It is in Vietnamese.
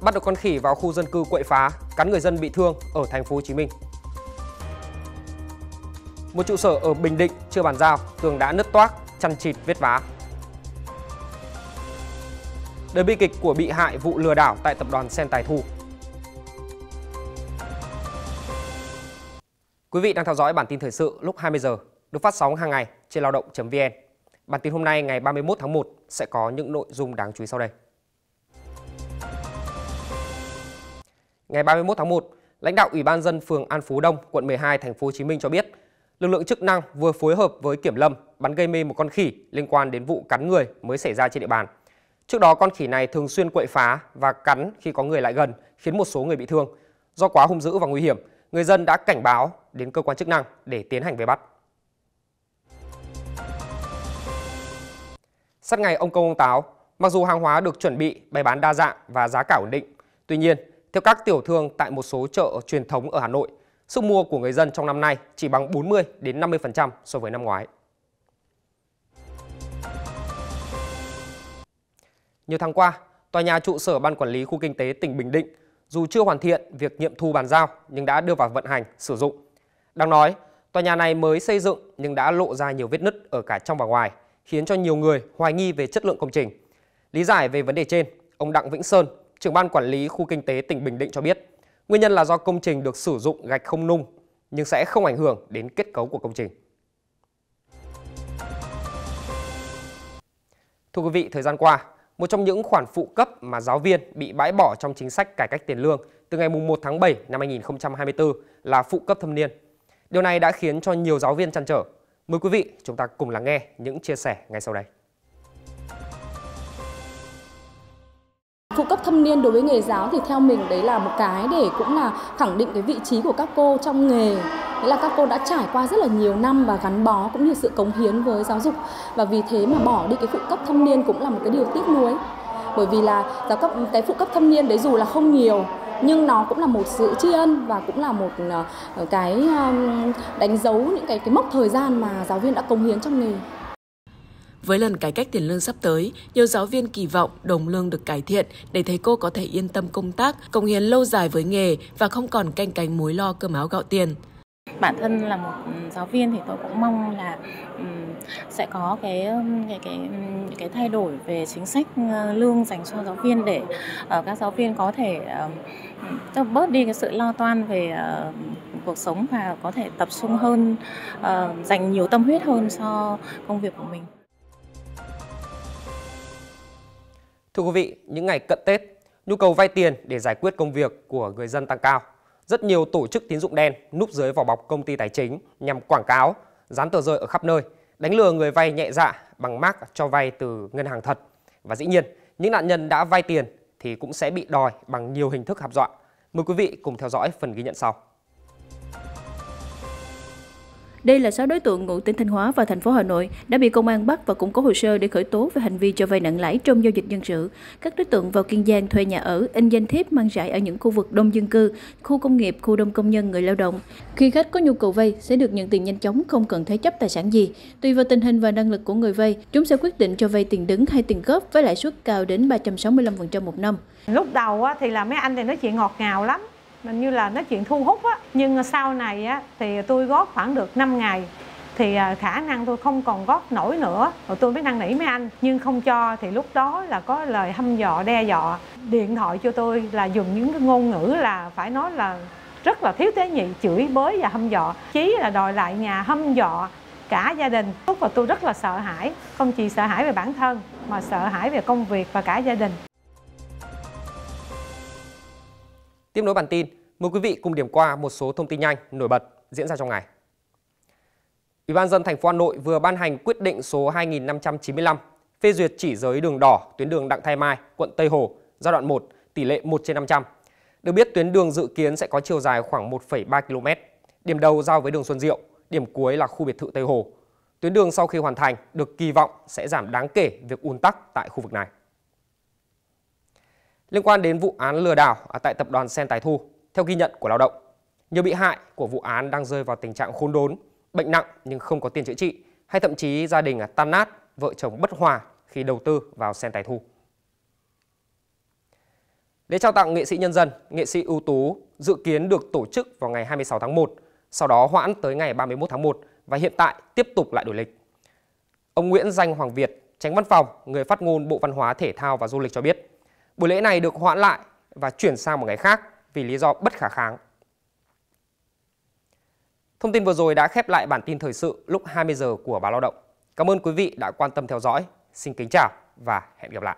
bắt được con khỉ vào khu dân cư quậy phá, cắn người dân bị thương ở thành phố Hồ Chí Minh. Một trụ sở ở Bình Định chưa bàn giao, tường đã nứt toác, chăn chịt vết vá. Đời bi kịch của bị hại vụ lừa đảo tại tập đoàn Sen Tài Thu. Quý vị đang theo dõi bản tin thời sự lúc 20 giờ được phát sóng hàng ngày trên lao động.vn. Bản tin hôm nay ngày 31 tháng 1 sẽ có những nội dung đáng chú ý sau đây. Ngày 31 tháng 1, lãnh đạo Ủy ban dân phường An Phú Đông, quận 12, thành phố Hồ Chí Minh cho biết, lực lượng chức năng vừa phối hợp với kiểm lâm bắn gây mê một con khỉ liên quan đến vụ cắn người mới xảy ra trên địa bàn. Trước đó con khỉ này thường xuyên quậy phá và cắn khi có người lại gần, khiến một số người bị thương. Do quá hung dữ và nguy hiểm, người dân đã cảnh báo đến cơ quan chức năng để tiến hành vây bắt. Sát ngày ông công ông táo, mặc dù hàng hóa được chuẩn bị bày bán đa dạng và giá cả ổn định, tuy nhiên, theo các tiểu thương tại một số chợ truyền thống ở Hà Nội, sức mua của người dân trong năm nay chỉ bằng 40 đến 50% so với năm ngoái. Nhiều tháng qua, tòa nhà trụ sở Ban Quản lý Khu Kinh tế tỉnh Bình Định dù chưa hoàn thiện việc nghiệm thu bàn giao nhưng đã đưa vào vận hành, sử dụng. Đang nói, tòa nhà này mới xây dựng nhưng đã lộ ra nhiều vết nứt ở cả trong và ngoài, khiến cho nhiều người hoài nghi về chất lượng công trình. Lý giải về vấn đề trên, ông Đặng Vĩnh Sơn, trưởng ban quản lý khu kinh tế tỉnh Bình Định cho biết, nguyên nhân là do công trình được sử dụng gạch không nung nhưng sẽ không ảnh hưởng đến kết cấu của công trình. Thưa quý vị, thời gian qua, một trong những khoản phụ cấp mà giáo viên bị bãi bỏ trong chính sách cải cách tiền lương từ ngày 1 tháng 7 năm 2024 là phụ cấp thâm niên. Điều này đã khiến cho nhiều giáo viên chăn trở. Mời quý vị chúng ta cùng lắng nghe những chia sẻ ngay sau đây. Phụ cấp thâm niên đối với nghề giáo thì theo mình đấy là một cái để cũng là khẳng định cái vị trí của các cô trong nghề. Đấy là các cô đã trải qua rất là nhiều năm và gắn bó cũng như sự cống hiến với giáo dục. Và vì thế mà bỏ đi cái phụ cấp thâm niên cũng là một cái điều tiếc nuối. Bởi vì là giáo cấp, cái phụ cấp thâm niên đấy dù là không nhiều, nhưng nó cũng là một sự tri ân và cũng là một ờ, cái đánh dấu những cái cái mốc thời gian mà giáo viên đã cống hiến trong nghề. Với lần cải cách tiền lương sắp tới, nhiều giáo viên kỳ vọng đồng lương được cải thiện để thầy cô có thể yên tâm công tác, cống hiến lâu dài với nghề và không còn canh cánh mối lo cơm áo gạo tiền. Bản thân là một ừ, giáo viên thì tôi cũng mong là ừ, sẽ có cái ừ, cái cái cái thay đổi về chính sách lương dành cho giáo viên để ờ, các giáo viên có thể ờ, cho bớt đi cái sự lo toan về uh, cuộc sống và có thể tập trung hơn uh, dành nhiều tâm huyết hơn cho công việc của mình. Thưa quý vị, những ngày cận Tết, nhu cầu vay tiền để giải quyết công việc của người dân tăng cao. Rất nhiều tổ chức tín dụng đen núp dưới vỏ bọc công ty tài chính nhằm quảng cáo, dán tờ rơi ở khắp nơi, đánh lừa người vay nhẹ dạ bằng mác cho vay từ ngân hàng thật. Và dĩ nhiên, những nạn nhân đã vay tiền thì cũng sẽ bị đòi bằng nhiều hình thức hạp dọa. Mời quý vị cùng theo dõi phần ghi nhận sau. Đây là 6 đối tượng ngụ tỉnh Thanh Hóa và thành phố Hà Nội đã bị công an bắt và củng cố hồ sơ để khởi tố về hành vi cho vay nặng lãi trong giao dịch dân sự. Các đối tượng vào Kiên Giang thuê nhà ở, in danh thiếp mang rải ở những khu vực đông dân cư, khu công nghiệp, khu đông công nhân người lao động. Khi khách có nhu cầu vay sẽ được nhận tiền nhanh chóng không cần thế chấp tài sản gì. Tùy vào tình hình và năng lực của người vay, chúng sẽ quyết định cho vay tiền đứng hay tiền góp với lãi suất cao đến 365% một năm. Lúc đầu thì là mấy anh thì nói chuyện ngọt ngào lắm mình như là nói chuyện thu hút á. Nhưng sau này á thì tôi góp khoảng được 5 ngày. Thì à, khả năng tôi không còn góp nổi nữa. Rồi tôi mới năn nỉ mấy anh. Nhưng không cho thì lúc đó là có lời hăm dọ đe dọa. Điện thoại cho tôi là dùng những cái ngôn ngữ là phải nói là rất là thiếu tế nhị chửi bới và hăm dọ chí là đòi lại nhà hăm dọ cả gia đình. Lúc và tôi rất là sợ hãi. Không chỉ sợ hãi về bản thân mà sợ hãi về công việc và cả gia đình. Tiếp nối bản tin, mời quý vị cùng điểm qua một số thông tin nhanh nổi bật diễn ra trong ngày. Ủy ban dân thành phố Hà Nội vừa ban hành quyết định số 2595 phê duyệt chỉ giới đường đỏ tuyến đường Đặng Thái Mai, quận Tây Hồ, giai đoạn 1, tỷ lệ 1 trên 500. Được biết tuyến đường dự kiến sẽ có chiều dài khoảng 1,3 km. Điểm đầu giao với đường Xuân Diệu, điểm cuối là khu biệt thự Tây Hồ. Tuyến đường sau khi hoàn thành được kỳ vọng sẽ giảm đáng kể việc ùn tắc tại khu vực này. Liên quan đến vụ án lừa đảo tại tập đoàn Sen Tài Thu, theo ghi nhận của lao động, nhiều bị hại của vụ án đang rơi vào tình trạng khốn đốn, bệnh nặng nhưng không có tiền chữa trị, hay thậm chí gia đình tan nát, vợ chồng bất hòa khi đầu tư vào Sen Tài Thu. Lễ trao tặng nghệ sĩ nhân dân, nghệ sĩ ưu tú dự kiến được tổ chức vào ngày 26 tháng 1, sau đó hoãn tới ngày 31 tháng 1 và hiện tại tiếp tục lại đổi lịch. Ông Nguyễn Danh Hoàng Việt, tránh văn phòng, người phát ngôn Bộ Văn hóa Thể thao và Du lịch cho biết, buổi lễ này được hoãn lại và chuyển sang một ngày khác vì lý do bất khả kháng. Thông tin vừa rồi đã khép lại bản tin thời sự lúc 20 giờ của báo Lao động. Cảm ơn quý vị đã quan tâm theo dõi. Xin kính chào và hẹn gặp lại.